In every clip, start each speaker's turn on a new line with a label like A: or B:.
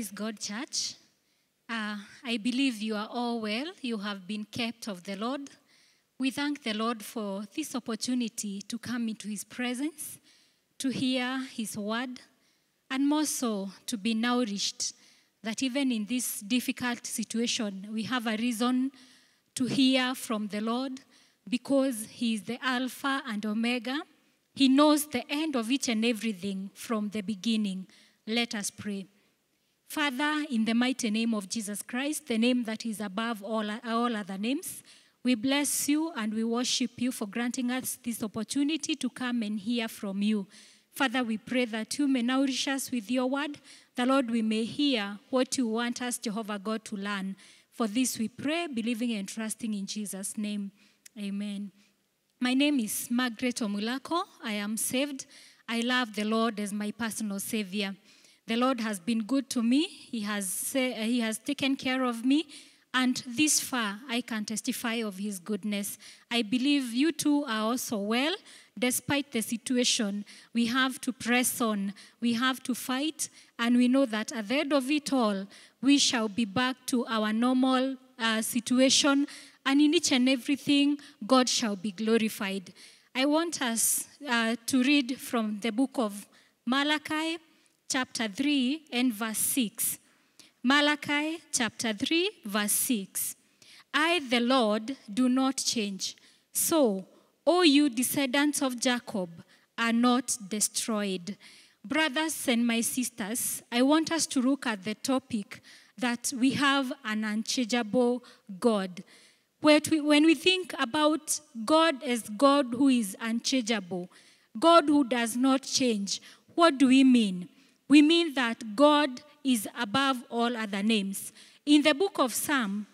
A: God, church. Uh, I believe you are all well. You have been kept of the Lord. We thank the Lord for this opportunity to come into His presence, to hear His word, and more so to be nourished. That even in this difficult situation, we have a reason to hear from the Lord because He is the Alpha and Omega. He knows the end of each and everything from the beginning. Let us pray. Father, in the mighty name of Jesus Christ, the name that is above all, all other names, we bless you and we worship you for granting us this opportunity to come and hear from you. Father, we pray that you may nourish us with your word. The Lord, we may hear what you want us, Jehovah God, to learn. For this we pray, believing and trusting in Jesus' name. Amen. My name is Margaret Omulako. I am saved. I love the Lord as my personal Savior. The Lord has been good to me. He has, he has taken care of me. And this far, I can testify of His goodness. I believe you too are also well. Despite the situation, we have to press on, we have to fight, and we know that at the end of it all, we shall be back to our normal uh, situation, and in each and everything, God shall be glorified. I want us uh, to read from the book of Malachi, chapter 3, and verse 6. Malachi chapter 3, verse 6. I, the Lord, do not change. So, O you descendants of Jacob, are not destroyed. Brothers and my sisters, I want us to look at the topic that we have an unchangeable God. When we think about God as God who is unchangeable, God who does not change, what do we mean? We mean that God is above all other names. In the book of Psalm,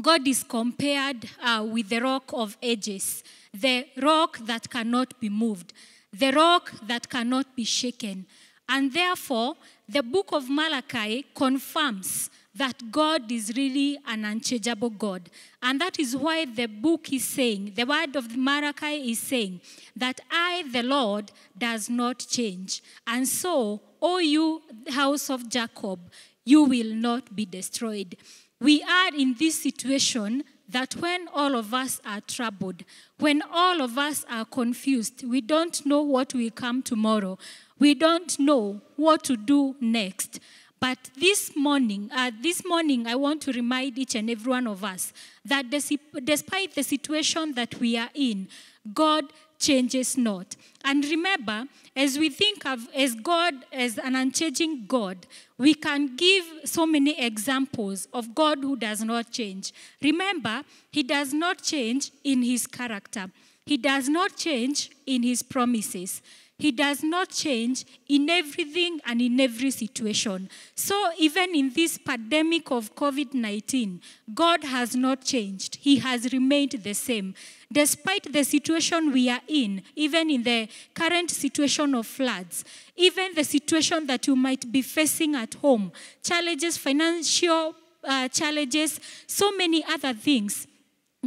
A: God is compared uh, with the rock of ages, the rock that cannot be moved, the rock that cannot be shaken. And therefore, the book of Malachi confirms that God is really an unchangeable God. And that is why the book is saying, the word of Malachi is saying, that I, the Lord, does not change. And so, O you house of Jacob, you will not be destroyed. We are in this situation that when all of us are troubled, when all of us are confused, we don't know what will come tomorrow, we don't know what to do next. But this morning, uh, this morning, I want to remind each and every one of us that despite the situation that we are in, God changes not. And remember, as we think of as God as an unchanging God, we can give so many examples of God who does not change. Remember, He does not change in His character. He does not change in His promises. He does not change in everything and in every situation. So, even in this pandemic of COVID 19, God has not changed. He has remained the same. Despite the situation we are in, even in the current situation of floods, even the situation that you might be facing at home, challenges, financial uh, challenges, so many other things,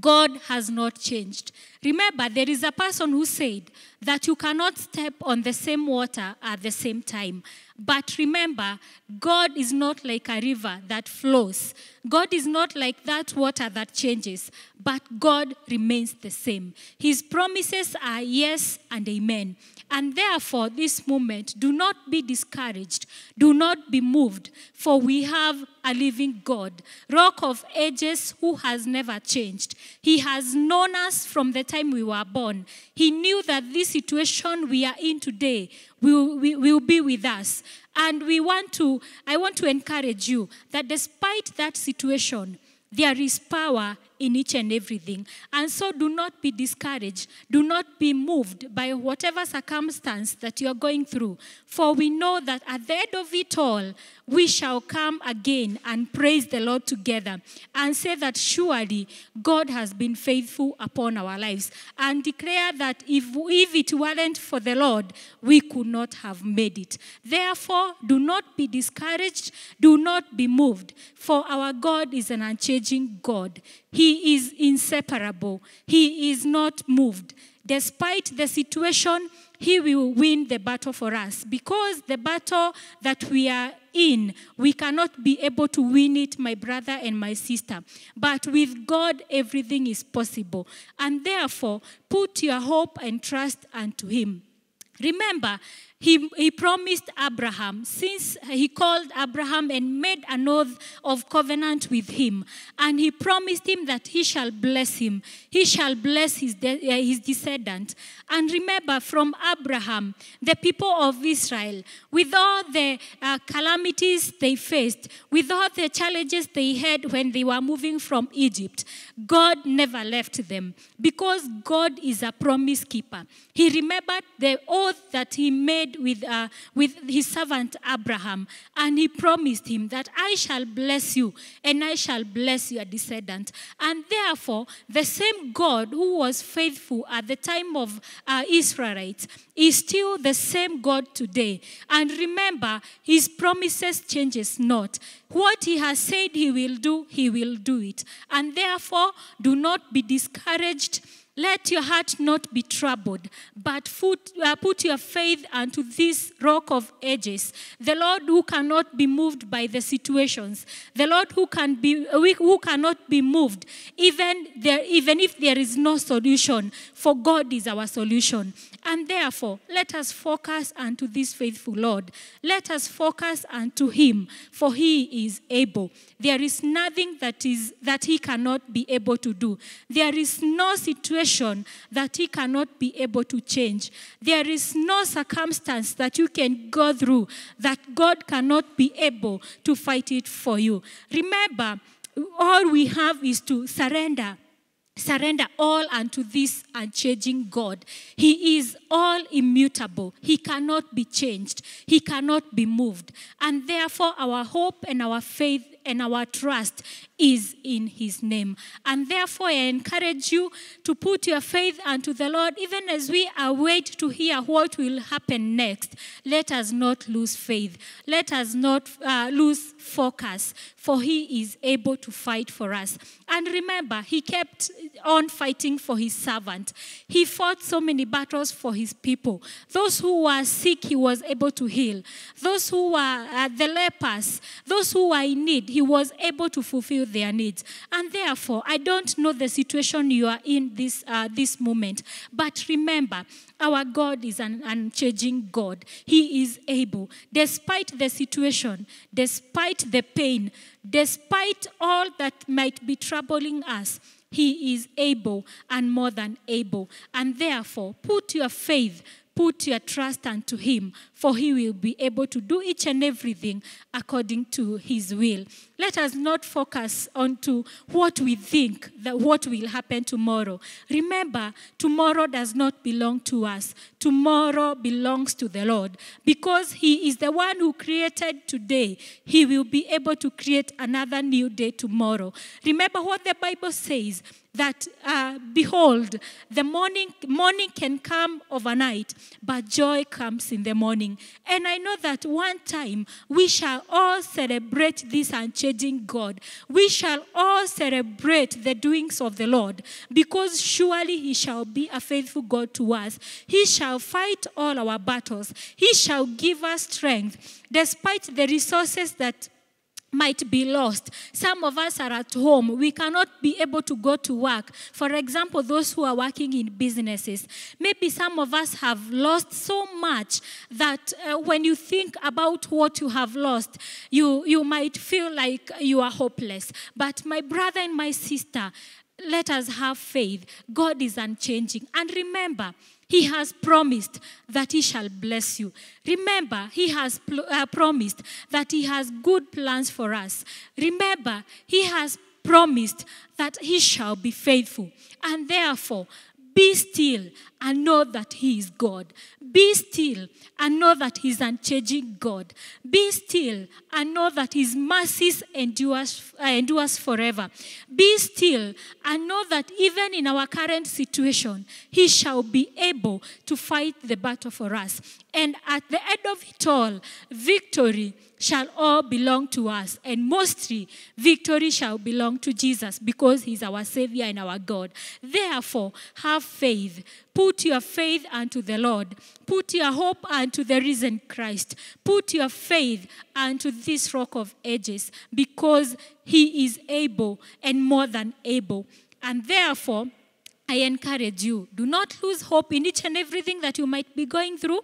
A: God has not changed. Remember, there is a person who said that you cannot step on the same water at the same time. But remember, God is not like a river that flows. God is not like that water that changes, but God remains the same. His promises are yes and amen. And therefore, this moment, do not be discouraged, do not be moved, for we have a living God, rock of ages who has never changed. He has known us from the time we were born. He knew that this situation we are in today will, will, will be with us. And we want to, I want to encourage you that despite that situation, there is power in each and everything. And so do not be discouraged. Do not be moved by whatever circumstance that you are going through. For we know that at the end of it all, we shall come again and praise the Lord together and say that surely God has been faithful upon our lives and declare that if, if it weren't for the Lord, we could not have made it. Therefore, do not be discouraged, do not be moved, for our God is an unchanging God. He is inseparable. He is not moved. Despite the situation, He will win the battle for us. Because the battle that we are in, we cannot be able to win it, my brother and my sister. But with God, everything is possible. And therefore, put your hope and trust unto Him. Remember, he, he promised Abraham, since he called Abraham and made an oath of covenant with him, and he promised him that he shall bless him, he shall bless his, de- uh, his descendant. And remember, from Abraham, the people of Israel, with all the uh, calamities they faced, with all the challenges they had when they were moving from Egypt, God never left them because God is a promise keeper. He remembered the oath that he made with, uh, with his servant Abraham, and he promised him that I shall bless you and I shall bless your descendant. And therefore, the same God who was faithful at the time of uh, Israelites is still the same God today. And remember, his promises changes not. What he has said he will do, he will do it. And therefore, do not be discouraged. Let your heart not be troubled, but put, uh, put your faith unto this rock of ages, the Lord who cannot be moved by the situations, the Lord who can be who cannot be moved, even there, even if there is no solution. For God is our solution, and therefore let us focus unto this faithful Lord. Let us focus unto Him, for He is able. There is nothing that is that He cannot be able to do. There is no situation that he cannot be able to change. There is no circumstance that you can go through that God cannot be able to fight it for you. Remember, all we have is to surrender surrender all unto this unchanging God. He is all immutable. He cannot be changed. He cannot be moved. And therefore, our hope and our faith and our trust is in his name. And therefore, I encourage you to put your faith unto the Lord, even as we await to hear what will happen next. Let us not lose faith. Let us not uh, lose focus, for he is able to fight for us. And remember, he kept on fighting for his servant. He fought so many battles for his people. Those who were sick, he was able to heal. Those who were uh, the lepers, those who were in need, he was able to fulfill their needs. And therefore, I don't know the situation you are in this, uh, this moment, but remember, our God is an unchanging God. He is able, despite the situation, despite the pain, despite all that might be troubling us. He is able and more than able. And therefore, put your faith, put your trust unto Him, for He will be able to do each and everything according to His will. Let us not focus on to what we think that what will happen tomorrow. Remember, tomorrow does not belong to us. Tomorrow belongs to the Lord. Because He is the one who created today, He will be able to create another new day tomorrow. Remember what the Bible says that uh, behold the morning morning can come overnight but joy comes in the morning. And i know that one time we shall all celebrate this unchanging god. We shall all celebrate the doings of the lord because surely he shall be a faithful god to us. He shall fight all our battles. He shall give us strength despite the resources that might be lost. Some of us are at home. We cannot be able to go to work. For example, those who are working in businesses. Maybe some of us have lost so much that uh, when you think about what you have lost, you, you might feel like you are hopeless. But my brother and my sister, let us have faith. God is unchanging. And remember, he has promised that He shall bless you. Remember, He has pl- uh, promised that He has good plans for us. Remember, He has promised that He shall be faithful. And therefore, be still and know that He is God. Be still and know that He's unchanging God. Be still and know that His mercies endures, uh, endures forever. Be still and know that even in our current situation, He shall be able to fight the battle for us. And at the end of it all, victory shall all belong to us. And mostly, victory shall belong to Jesus because he's our Savior and our God. Therefore, have faith. Put your faith unto the Lord. Put your hope unto the risen Christ. Put your faith unto this rock of ages because he is able and more than able. And therefore, I encourage you do not lose hope in each and everything that you might be going through.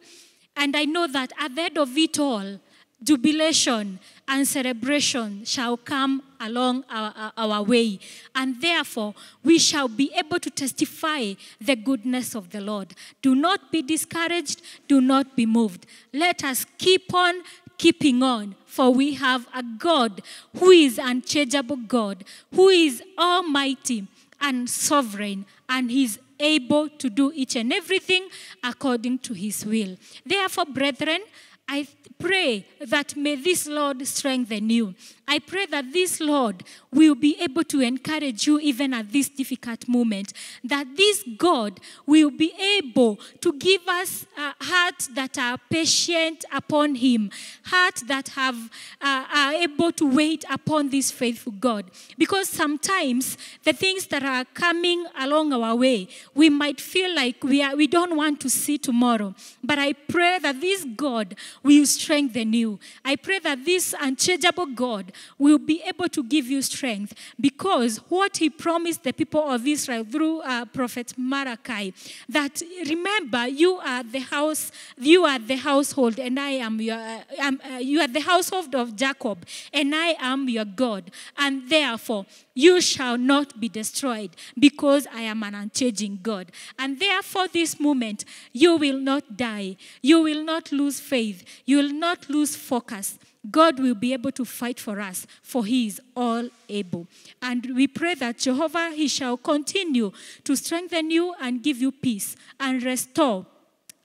A: And I know that at the end of it all, jubilation and celebration shall come along our, our, way. And therefore, we shall be able to testify the goodness of the Lord. Do not be discouraged, do not be moved. Let us keep on keeping on, for we have a God who is unchangeable God, who is almighty and sovereign, and He's able to do each and everything according to His will. Therefore, brethren, I pray that may this Lord strengthen you. I pray that this Lord will be able to encourage you even at this difficult moment. That this God will be able to give us hearts that are patient upon Him, hearts that have uh, are able to wait upon this faithful God. Because sometimes the things that are coming along our way, we might feel like we are we don't want to see tomorrow. But I pray that this God will strengthen you. I pray that this unchangeable God will be able to give you strength because what he promised the people of Israel through uh, prophet Malachi that remember you are the house you are the household and I am your uh, uh, you are the household of Jacob and I am your God and therefore you shall not be destroyed because I am an unchanging God. And therefore, this moment, you will not die. You will not lose faith. You will not lose focus. God will be able to fight for us, for He is all able. And we pray that Jehovah, He shall continue to strengthen you and give you peace and restore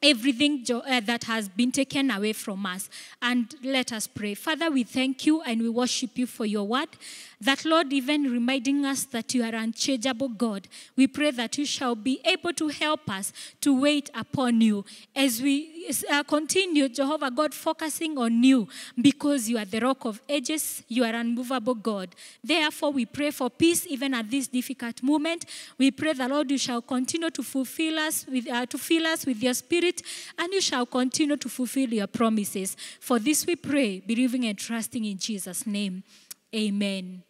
A: everything uh, that has been taken away from us. And let us pray. Father, we thank you and we worship you for your word. That, Lord, even reminding us that you are unchangeable God, we pray that you shall be able to help us to wait upon you as we uh, continue, Jehovah God, focusing on you because you are the rock of ages, you are unmovable God. Therefore, we pray for peace even at this difficult moment. We pray that, Lord, you shall continue to fulfill us with, uh, to fill us with your spirit and you shall continue to fulfill your promises. For this we pray, believing and trusting in Jesus' name. Amen.